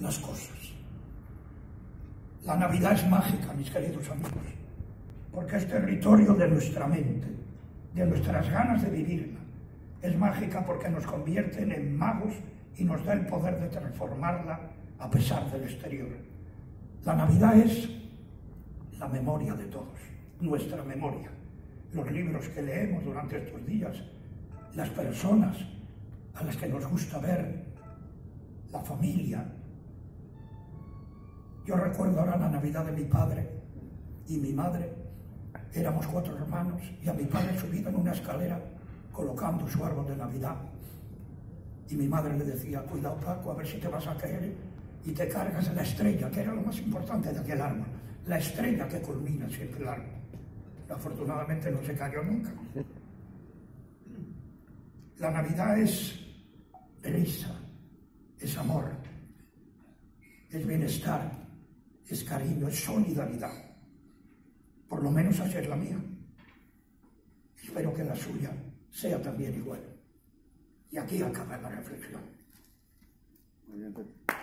las cosas. La Navidad es mágica, mis queridos amigos, porque es territorio de nuestra mente, de nuestras ganas de vivirla. Es mágica porque nos convierten en magos y nos da el poder de transformarla a pesar del exterior. La Navidad es la memoria de todos, nuestra memoria. Los libros que leemos durante estos días, las personas a las que nos gusta ver, la familia. Yo recuerdo ahora la Navidad de mi padre y mi madre. Éramos cuatro hermanos y a mi padre subido en una escalera colocando su árbol de Navidad. Y mi madre le decía, cuidado Paco, a ver si te vas a caer y te cargas la estrella, que era lo más importante de aquel árbol, la estrella que culmina siempre el árbol. Afortunadamente no se cayó nunca. La Navidad es risa, es amor, es bienestar, es cariño, es solidaridad. Por lo menos es la mía. Espero que la suya sea también igual. Y aquí acaba la reflexión. Muy bien, Pepe.